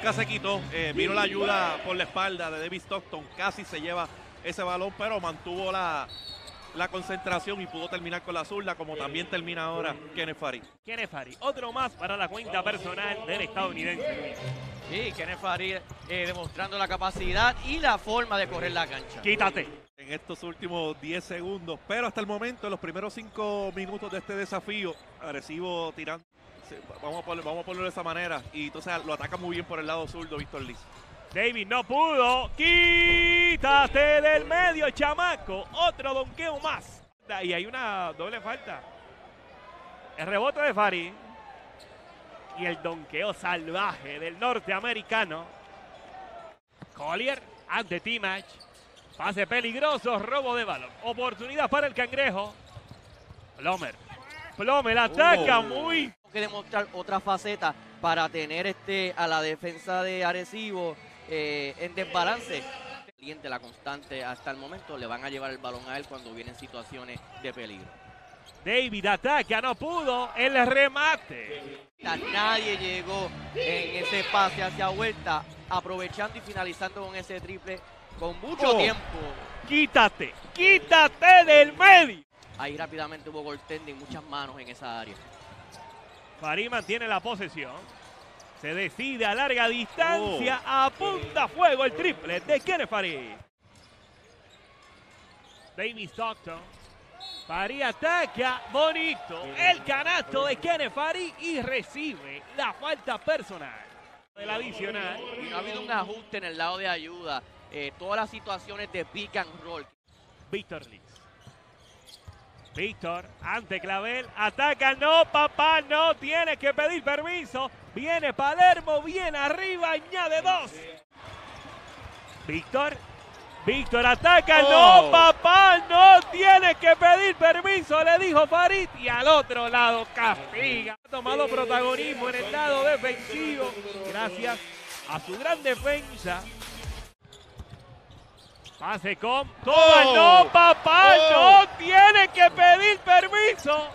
nunca se quitó. Eh, vino la ayuda por la espalda de David Stockton. Casi se lleva ese balón, pero mantuvo la, la concentración y pudo terminar con la zurda, como también termina ahora Kenneth Farid. Kenneth Farid, otro más para la cuenta personal del estadounidense. Sí, Kenneth Farid eh, demostrando la capacidad y la forma de correr la cancha. Quítate. En estos últimos 10 segundos, pero hasta el momento, en los primeros 5 minutos de este desafío, Arecibo tirando. Vamos a, ponerlo, vamos a ponerlo de esa manera. Y entonces lo ataca muy bien por el lado zurdo Víctor Liz. David no pudo. Quítate del medio, chamaco. Otro donqueo más. Y hay una doble falta. El rebote de Farid. Y el donqueo salvaje del norteamericano. Collier ante T-Match. Pase peligroso, robo de balón. Oportunidad para el cangrejo. Plomer. Plomer ataca Oh. muy que demostrar otra faceta para tener este a la defensa de Arecibo eh, en desbalance. Caliente, La constante hasta el momento le van a llevar el balón a él cuando vienen situaciones de peligro. David ataca, no pudo. El remate. Nadie llegó en ese pase hacia vuelta, aprovechando y finalizando con ese triple con mucho Oh. tiempo. Quítate, quítate del medio. Ahí rápidamente hubo goaltending, muchas manos en esa área. Farid mantiene la posesión. Se decide a larga distancia. Apunta a fuego el triple de Kenneth Farid. Davey Stockton. Farid ataca. Bonito. El canasto de Kenneth Farid y recibe la falta personal. Del adicional. Y no ha habido un ajuste en el lado de ayuda. Eh, todas las situaciones de pick and roll. Víctor Liz. Víctor ante Clavel. Ataca. No, papá, no. Tiene que pedir permiso. Viene Palermo. Viene arriba. Añade dos. Víctor. Víctor ataca. Oh. No, papá, no. Tiene que pedir permiso. Le dijo Farid. Y al otro lado castiga. Ha tomado protagonismo en el lado defensivo. Gracias a su gran defensa. Pase con. ¡Toma! Oh. ¡No, papá! Oh. ¡No! ¡Tiene que pedir permiso!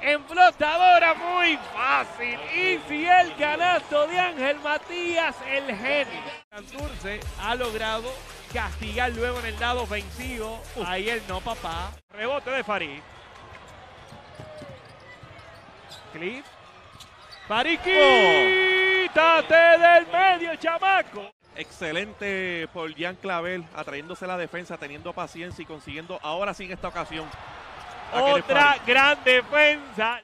En flotadora muy fácil. Y si el canasto de Ángel Matías, el genio. Santurce ha logrado castigar luego en el lado ofensivo. Ahí el no, papá. Rebote de Farid. Cliff. Farid, quítate del medio, chamaco. Excelente por Jan Clavel, atrayéndose la defensa, teniendo paciencia y consiguiendo ahora sí en esta ocasión. Otra gran defensa.